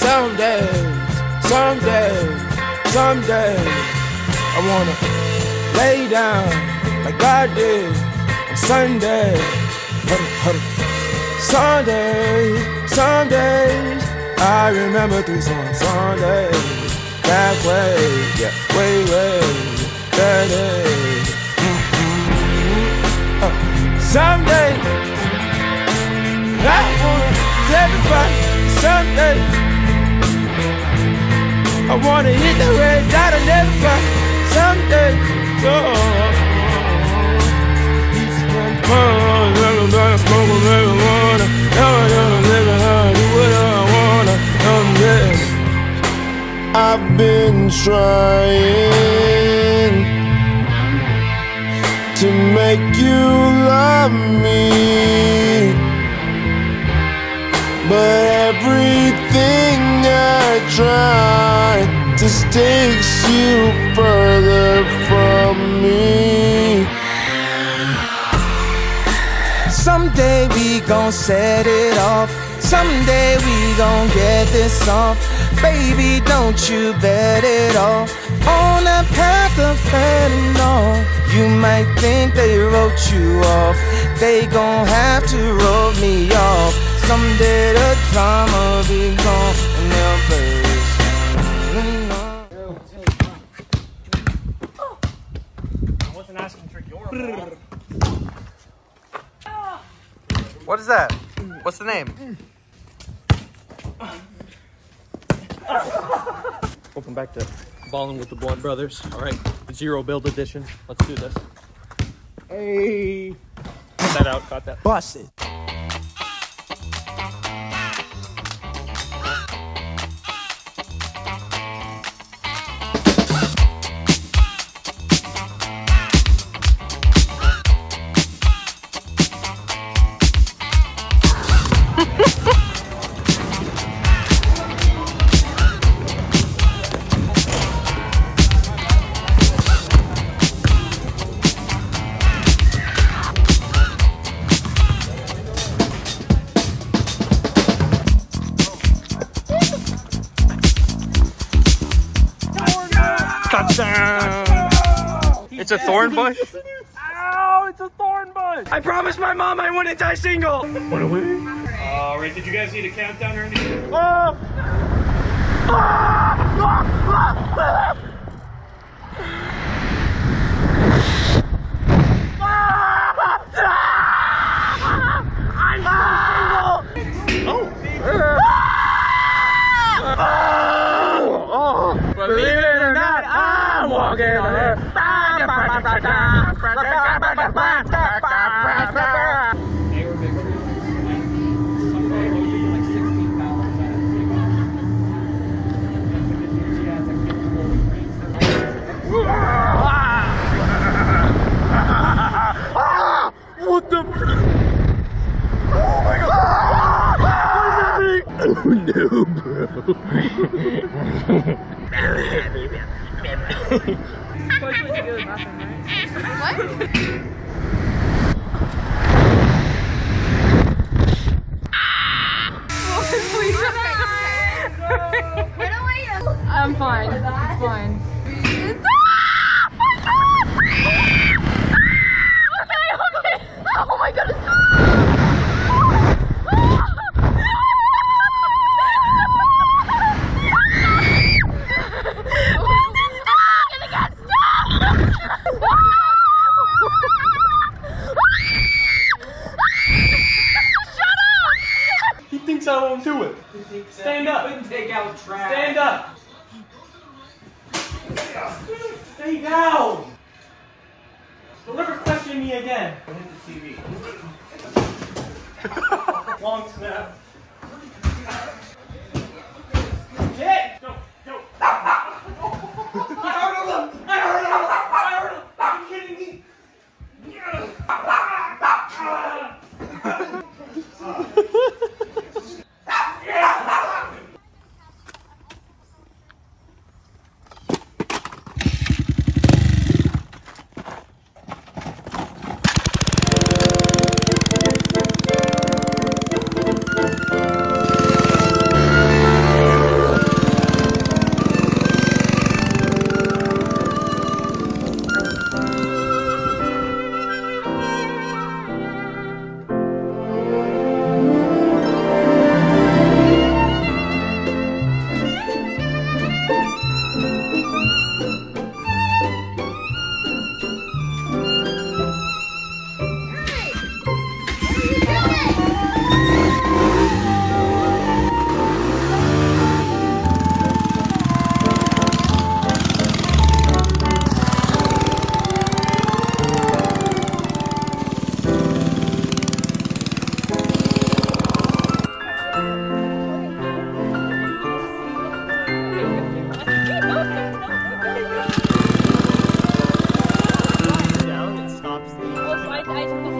Someday, someday, someday, I wanna lay down like God did on Sunday. Sunday, Sundays, I remember three songs. Sunday, back way, yeah, way, way, that day. Mm-hmm. Uh, someday, everybody someday. I wanna hit the red dot and everybody someday. So, smoke marijuana. Do what I wanna. I've been trying to make you love me, but everything I try just takes you further from me. Someday we gon' set it off. Someday we gon' get this off. Baby, don't you bet it all on the path of fentanyl. You might think they wrote you off. They gon' have to wrote me off. Someday the drama be gone and they'll play this song. wasn't asking for your What is that? What's the name? Welcome back to Balling with the Blunt Brothers. All right, zero build edition. Let's do this. Hey. Cut that out. Cut that. Bust it. It's a thorn bush? Ow! It's a thorn bush. I promised my mom I wouldn't die single. What a win. All right. Did you guys need a countdown or anything? Believe What the? Oh my god! What is happening? Oh no, bro. it. I'm Stay down. Don't ever question me again. Hit the TV. Long snap. 来一起